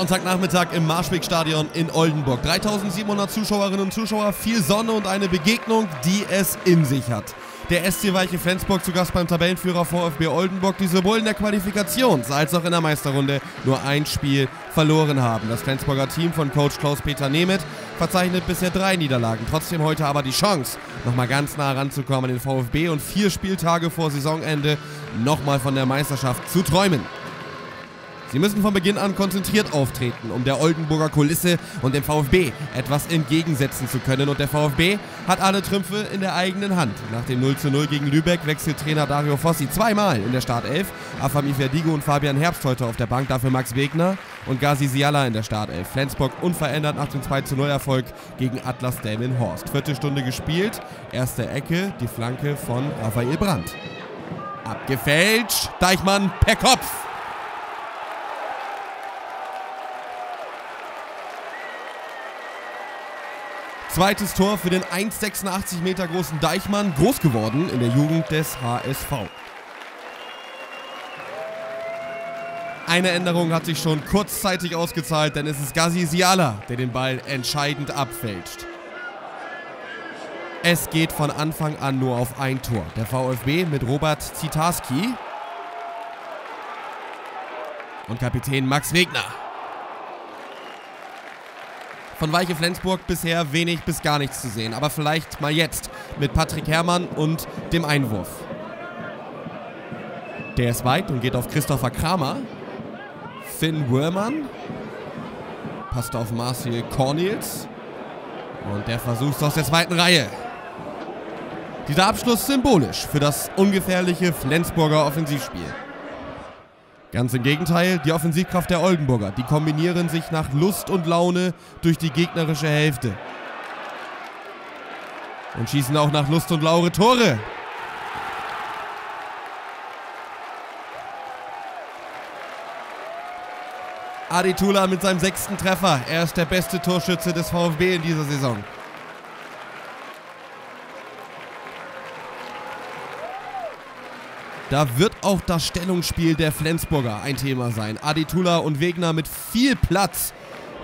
Sonntagnachmittag im Marschwegstadion in Oldenburg. 3700 Zuschauerinnen und Zuschauer, viel Sonne und eine Begegnung, die es in sich hat. Der SC Weiche Flensburg zu Gast beim Tabellenführer VfB Oldenburg, die sowohl in der Qualifikation als auch in der Meisterrunde nur ein Spiel verloren haben. Das Flensburger Team von Coach Klaus-Peter Nemeth verzeichnet bisher drei Niederlagen. Trotzdem heute aber die Chance, nochmal ganz nah ranzukommen an den VfB und vier Spieltage vor Saisonende nochmal von der Meisterschaft zu träumen. Sie müssen von Beginn an konzentriert auftreten, um der Oldenburger Kulisse und dem VfB etwas entgegensetzen zu können. Und der VfB hat alle Trümpfe in der eigenen Hand. Nach dem 0 zu 0 gegen Lübeck wechselt Trainer Dario Fossi zweimal in der Startelf. Afami Verdigo und Fabian Herbst heute auf der Bank, dafür Max Wegner und Gazi Siala in der Startelf. Flensburg unverändert nach dem 2 zu 0 Erfolg gegen Atlas Delmenhorst. Vierte Stunde gespielt, erste Ecke, die Flanke von Raphael Brandt. Abgefälscht, Deichmann per Kopf. Zweites Tor für den 1,86 Meter großen Deichmann, groß geworden in der Jugend des HSV. Eine Änderung hat sich schon kurzzeitig ausgezahlt, denn es ist Gazi Siala, der den Ball entscheidend abfälscht. Es geht von Anfang an nur auf ein Tor. Der VfB mit Robert Zitarski und Kapitän Max Wegner. Von Weiche Flensburg bisher wenig bis gar nichts zu sehen. Aber vielleicht mal jetzt mit Patrick Herrmann und dem Einwurf. Der ist weit und geht auf Christopher Kramer. Finn Wörmann passt auf Marcel Cornels. Und der versucht aus der zweiten Reihe. Dieser Abschluss symbolisch für das ungefährliche Flensburger Offensivspiel. Ganz im Gegenteil, die Offensivkraft der Oldenburger, die kombinieren sich nach Lust und Laune durch die gegnerische Hälfte. Und schießen auch nach Lust und Laune Tore. Aditula mit seinem sechsten Treffer. Er ist der beste Torschütze des VfB in dieser Saison. Da wird auch das Stellungsspiel der Flensburger ein Thema sein. Aditula und Wegner mit viel Platz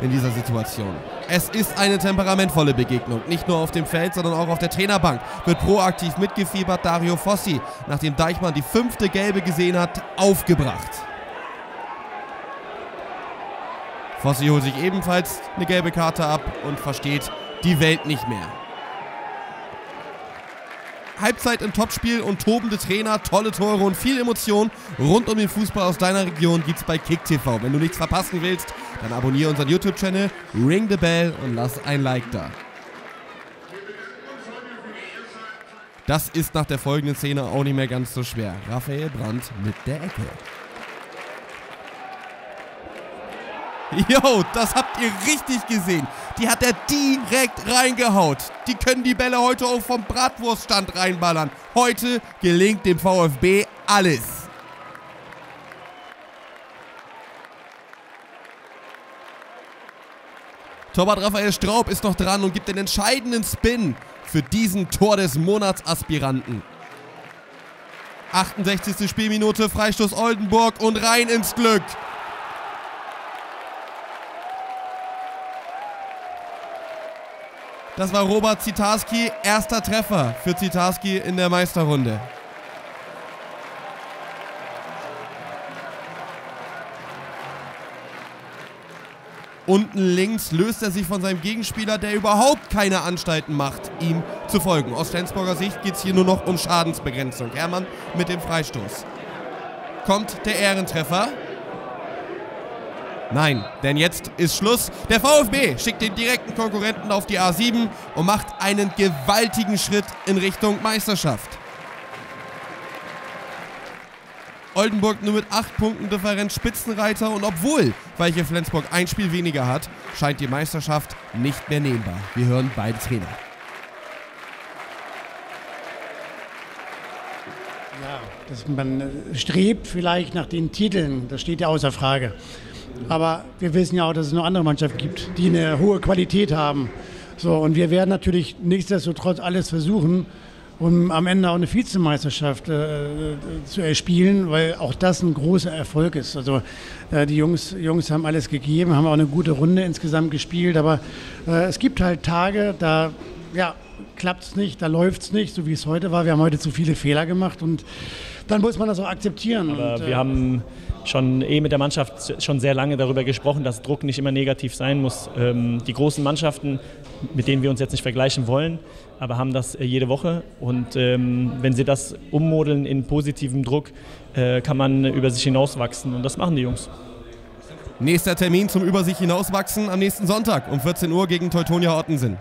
in dieser Situation. Es ist eine temperamentvolle Begegnung. Nicht nur auf dem Feld, sondern auch auf der Trainerbank wird proaktiv mitgefiebert Dario Fossi, nachdem Deichmann die fünfte Gelbe gesehen hat, aufgebracht. Fossi holt sich ebenfalls eine gelbe Karte ab und versteht die Welt nicht mehr. Halbzeit im Topspiel und tobende Trainer, tolle Tore und viel Emotion rund um den Fußball aus deiner Region gibt's bei KickTV. Wenn du nichts verpassen willst, dann abonniere unseren YouTube-Channel, ring the bell und lass ein Like da. Das ist nach der folgenden Szene auch nicht mehr ganz so schwer. Raphael Brandt mit der Ecke. Jo, das habt ihr richtig gesehen. Die hat er direkt reingehaut. Die können die Bälle heute auch vom Bratwurststand reinballern. Heute gelingt dem VfB alles. Torwart Raphael Straub ist noch dran und gibt den entscheidenden Spin für diesen Tor des Monats Aspiranten. 68. Spielminute, Freistoß Oldenburg und rein ins Glück. Das war Robert Zitarski, erster Treffer für Zitarski in der Meisterrunde. Unten links löst er sich von seinem Gegenspieler, der überhaupt keine Anstalten macht, ihm zu folgen. Aus Flensburger Sicht geht es hier nur noch um Schadensbegrenzung. Hermann mit dem Freistoß. Kommt der Ehrentreffer. Nein, denn jetzt ist Schluss. Der VfB schickt den direkten Konkurrenten auf die A7 und macht einen gewaltigen Schritt in Richtung Meisterschaft. Oldenburg nur mit 8 Punkten Differenz Spitzenreiter und obwohl Weiche Flensburg ein Spiel weniger hat, scheint die Meisterschaft nicht mehr nehmbar. Wir hören beide Trainer. Ja, dass man strebt vielleicht nach den Titeln, das steht ja außer Frage. Aber wir wissen ja auch, dass es noch andere Mannschaften gibt, die eine hohe Qualität haben. So, und wir werden natürlich nichtsdestotrotz alles versuchen, um am Ende auch eine Vizemeisterschaft äh, zu erspielen, weil auch das ein großer Erfolg ist. Also äh, die Jungs, Jungs haben alles gegeben, haben auch eine gute Runde insgesamt gespielt, aber äh, es gibt halt Tage, da ja, klappt es nicht, da läuft es nicht, so wie es heute war. Wir haben heute zu viele Fehler gemacht und dann muss man das auch akzeptieren. Aber und, wir haben schon eh mit der Mannschaft schon sehr lange darüber gesprochen, dass Druck nicht immer negativ sein muss. Ähm, die großen Mannschaften, mit denen wir uns jetzt nicht vergleichen wollen, aber haben das äh, jede Woche. Und ähm, wenn sie das ummodeln in positiven Druck, äh, kann man über sich hinauswachsen. Und das machen die Jungs. Nächster Termin zum Über sich hinauswachsen am nächsten Sonntag um 14 Uhr gegen Teutonia Ottensen.